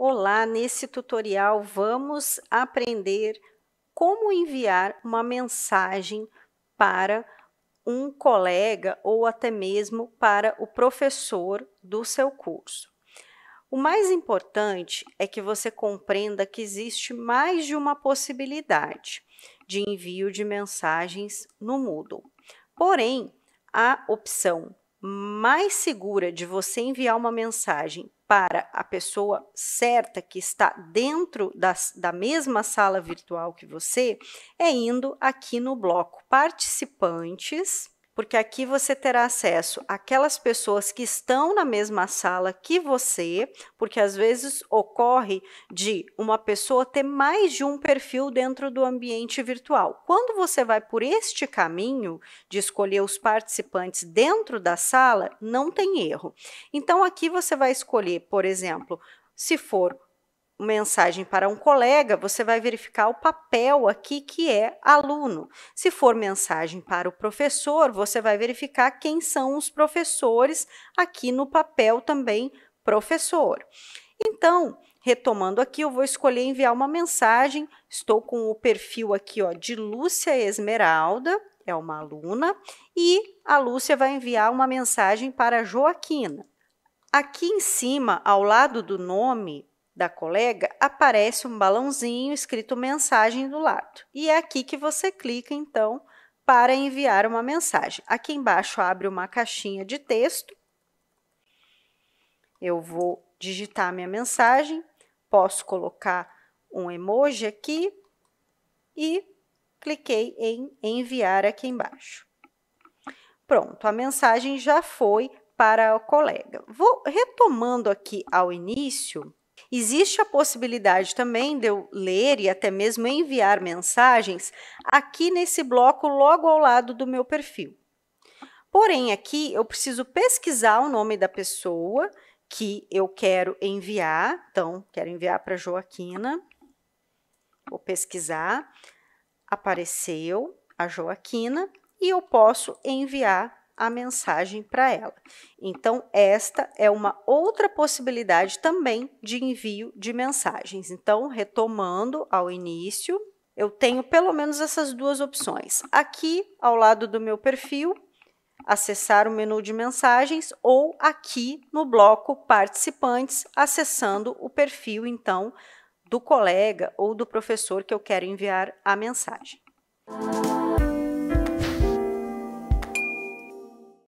Olá, nesse tutorial vamos aprender como enviar uma mensagem para um colega ou até mesmo para o professor do seu curso. O mais importante é que você compreenda que existe mais de uma possibilidade de envio de mensagens no Moodle. Porém, a opção mais segura de você enviar uma mensagem para a pessoa certa que está dentro da, da mesma sala virtual que você é indo aqui no bloco participantes porque aqui você terá acesso àquelas pessoas que estão na mesma sala que você, porque às vezes ocorre de uma pessoa ter mais de um perfil dentro do ambiente virtual. Quando você vai por este caminho de escolher os participantes dentro da sala, não tem erro. Então aqui você vai escolher, por exemplo, se for mensagem para um colega, você vai verificar o papel aqui que é aluno. Se for mensagem para o professor, você vai verificar quem são os professores aqui no papel também professor. Então, retomando aqui, eu vou escolher enviar uma mensagem. Estou com o perfil aqui ó, de Lúcia Esmeralda, é uma aluna, e a Lúcia vai enviar uma mensagem para Joaquina. Aqui em cima, ao lado do nome, da colega, aparece um balãozinho escrito mensagem do lado. E é aqui que você clica, então, para enviar uma mensagem. Aqui embaixo abre uma caixinha de texto. Eu vou digitar minha mensagem, posso colocar um emoji aqui e cliquei em enviar aqui embaixo. Pronto, a mensagem já foi para o colega. Vou retomando aqui ao início, Existe a possibilidade também de eu ler e até mesmo enviar mensagens aqui nesse bloco logo ao lado do meu perfil. Porém, aqui eu preciso pesquisar o nome da pessoa que eu quero enviar. Então, quero enviar para Joaquina. Vou pesquisar. Apareceu a Joaquina e eu posso enviar a mensagem para ela. Então, esta é uma outra possibilidade também de envio de mensagens. Então, retomando ao início, eu tenho pelo menos essas duas opções. Aqui, ao lado do meu perfil, acessar o menu de mensagens ou aqui no bloco participantes, acessando o perfil, então, do colega ou do professor que eu quero enviar a mensagem.